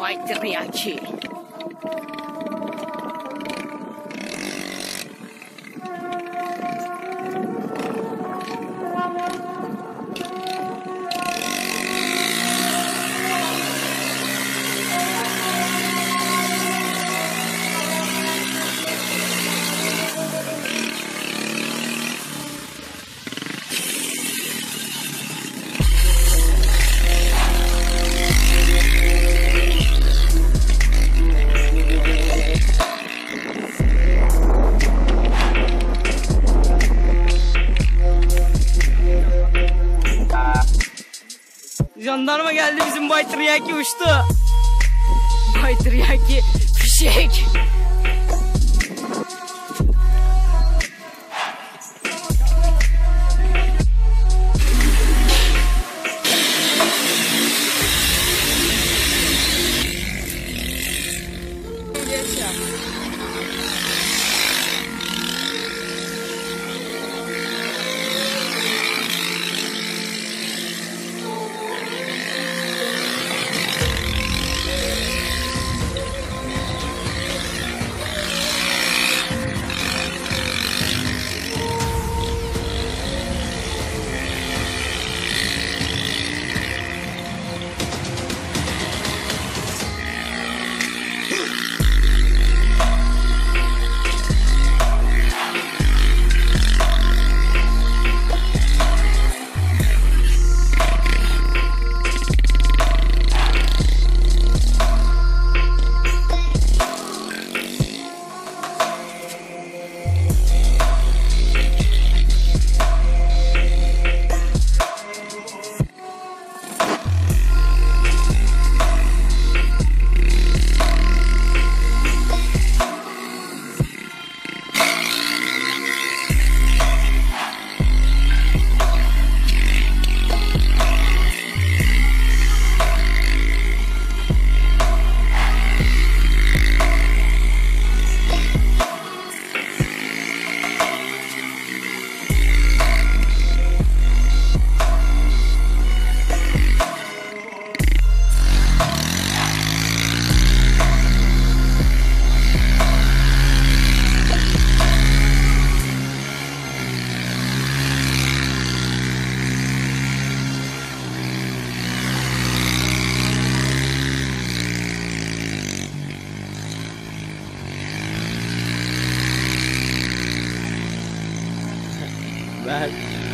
like to be. Jandarma geldi bizim Bay Teriyaki uçtu. Bay Teriyaki fişek. That.